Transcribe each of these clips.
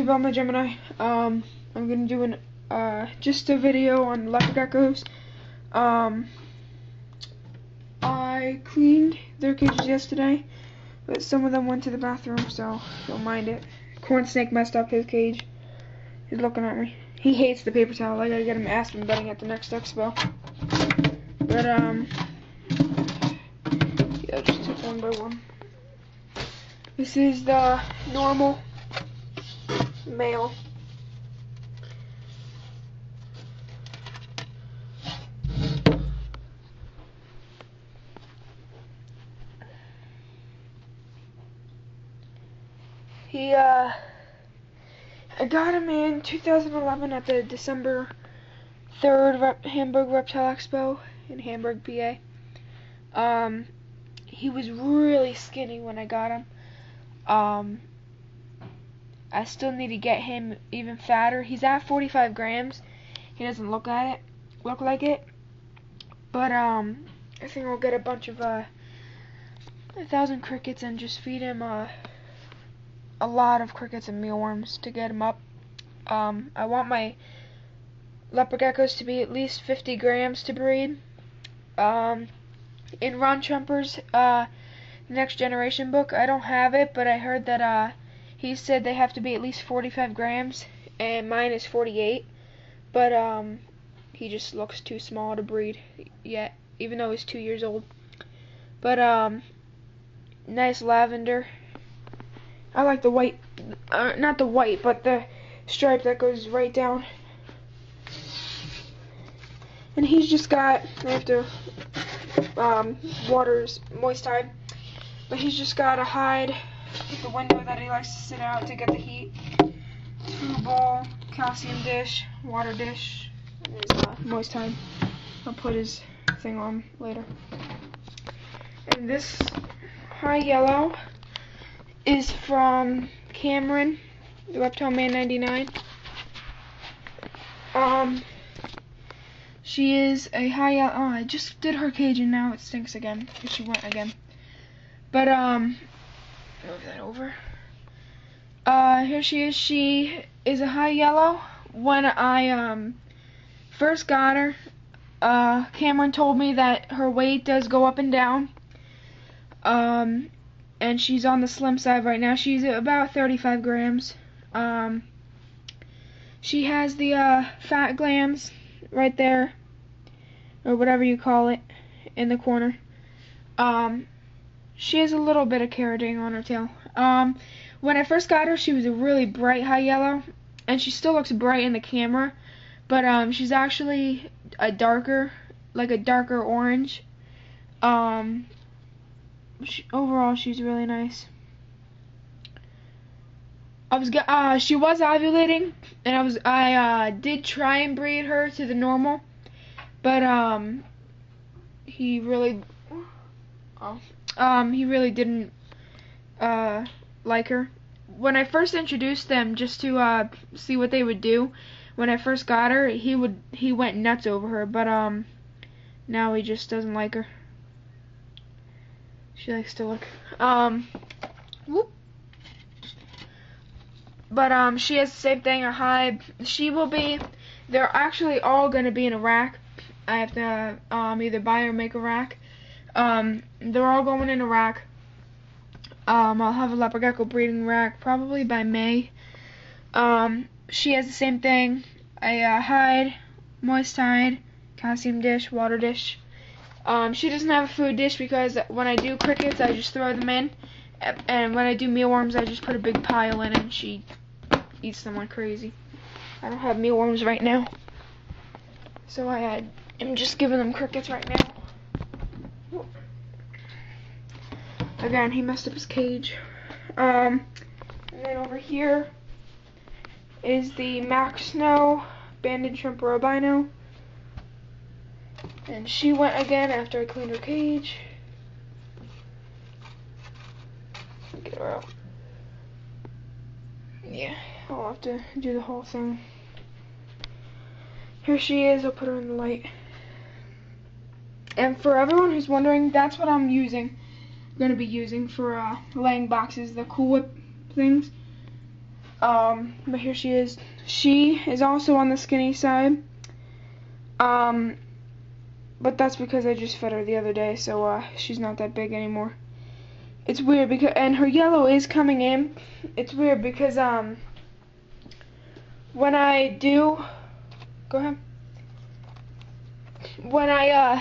YouTube, I'm Gemini. Um, I'm gonna do an uh, just a video on leopard geckos. Um, I cleaned their cages yesterday, but some of them went to the bathroom, so don't mind it. Corn snake messed up his cage. He's looking at me. He hates the paper towel. I gotta get him Aspen bedding at the next expo. But um, yeah, just took one by one. This is the normal male. He, uh, I got him in 2011 at the December 3rd Rep Hamburg Reptile Expo in Hamburg, PA. Um, he was really skinny when I got him. Um, I still need to get him even fatter. He's at 45 grams. He doesn't look at it, look like it. But um, I think I'll get a bunch of uh, a thousand crickets and just feed him uh, a lot of crickets and mealworms to get him up. Um, I want my leopard geckos to be at least 50 grams to breed. Um, in Ron Tremper's uh, Next Generation book, I don't have it, but I heard that uh, he said they have to be at least 45 grams, and mine is 48. But um, he just looks too small to breed yet, even though he's two years old. But um, nice lavender. I like the white, uh, not the white, but the stripe that goes right down. And he's just got, to, um, water's moist hide, but he's just got a hide the window that he likes to sit out to get the heat. Two bowl, calcium dish, water dish, his uh, moist hide. I'll put his thing on later. And this high yellow is from Cameron, the Reptile Man 99. Um, she is a high yellow. Oh, I just did her cage and now it stinks again. She went again. But um, move that over. Uh, here she is. She is a high yellow. When I um first got her, uh, Cameron told me that her weight does go up and down. Um, and she's on the slim side right now. She's about 35 grams. Um, she has the uh, fat glands right there, or whatever you call it, in the corner. Um, she has a little bit of keratin on her tail. Um, when I first got her, she was a really bright high yellow, and she still looks bright in the camera, but um, she's actually a darker, like a darker orange. Um, she, overall, she's really nice. I was uh, she was ovulating, and I was I uh, did try and breed her to the normal, but um, he really, oh, um, he really didn't uh like her. When I first introduced them, just to uh see what they would do, when I first got her, he would he went nuts over her, but um, now he just doesn't like her. She likes to look. Um, whoop. But um, she has the same thing. A hive. She will be. They're actually all gonna be in a rack. I have to um either buy or make a rack. Um, they're all going in a rack. Um, I'll have a leopard gecko breeding rack probably by May. Um, she has the same thing. A uh, hide, moist hide, calcium dish, water dish. Um, she doesn't have a food dish because when I do crickets, I just throw them in, and when I do mealworms, I just put a big pile in, and she eats them like crazy. I don't have mealworms right now, so I am just giving them crickets right now. Again, he messed up his cage. Um, and then over here is the Mack Snow Banded Shrimp Albino. And she went again after I cleaned her cage. Get her out. Yeah, I'll have to do the whole thing. Here she is, I'll put her in the light. And for everyone who's wondering, that's what I'm using. going to be using for uh, laying boxes, the Cool Whip things. Um, but here she is. She is also on the skinny side. Um, but that's because I just fed her the other day, so uh, she's not that big anymore. It's weird because, and her yellow is coming in. It's weird because um, when I do, go ahead. When I uh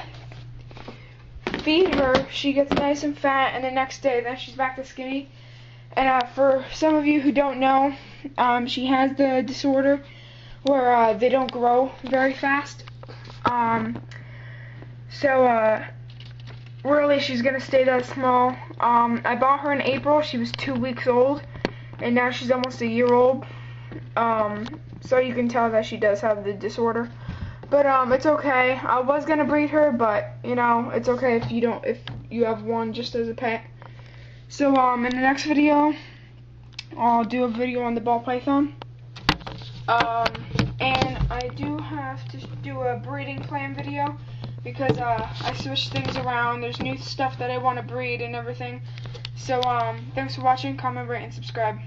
feed her, she gets nice and fat, and the next day, then she's back to skinny. And uh, for some of you who don't know, um, she has the disorder where uh, they don't grow very fast. Um, so, uh, really, she's gonna stay that small. Um, I bought her in April. She was two weeks old, and now she's almost a year old. Um, so you can tell that she does have the disorder. But um, it's okay. I was gonna breed her, but you know, it's okay if you don't, if you have one just as a pet. So um, in the next video, I'll do a video on the ball python. Um, and I do have to do a breeding plan video because uh, I switched things around. There's new stuff that I want to breed and everything. So um, thanks for watching. Comment, rate, and subscribe.